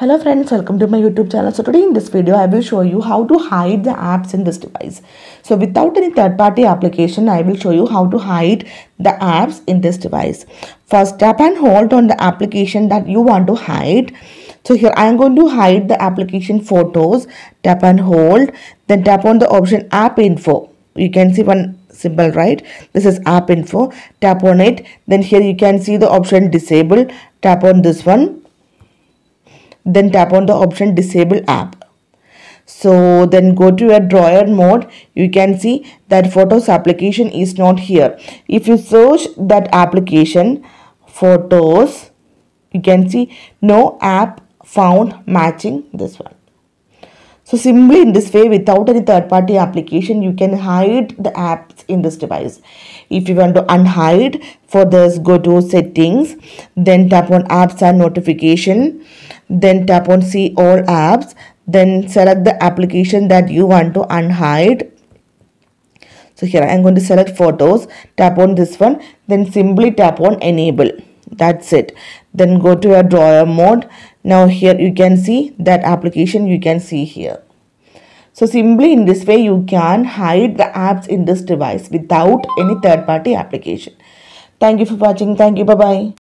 Hello friends, welcome to my YouTube channel. So today in this video, I will show you how to hide the apps in this device. So without any third-party application, I will show you how to hide the apps in this device. First, tap and hold on the application that you want to hide. So here I am going to hide the application photos. Tap and hold. Then tap on the option app info. You can see one symbol right this is app info tap on it then here you can see the option disable tap on this one then tap on the option disable app. So then go to your drawer mode. You can see that photos application is not here. If you search that application photos you can see no app found matching this one. So simply in this way, without any third-party application, you can hide the apps in this device. If you want to unhide, for this go to settings, then tap on apps and notification, then tap on see all apps, then select the application that you want to unhide. So here I am going to select photos, tap on this one, then simply tap on enable. That's it. Then go to your drawer mode now here you can see that application you can see here so simply in this way you can hide the apps in this device without any third party application thank you for watching thank you bye bye